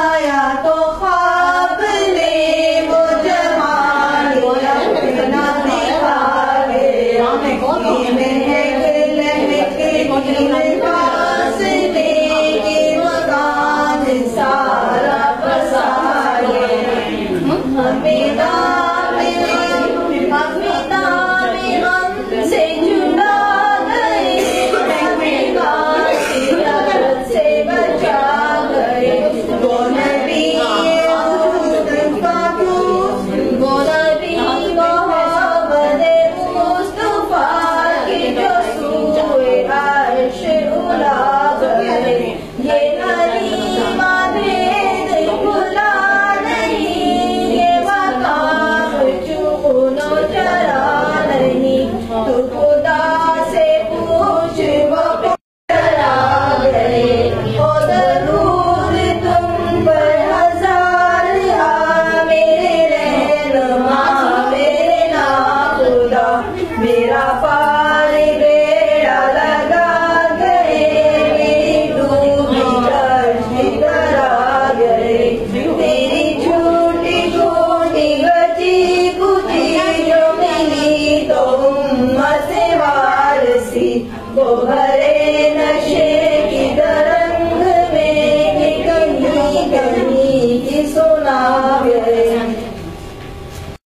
Maya. चरा नहीं तो खुदा से पूछ, वो चरा गए तुम पर हज़ार मेरे रहनुमा, मेरे नाखुदा मेरा फारिग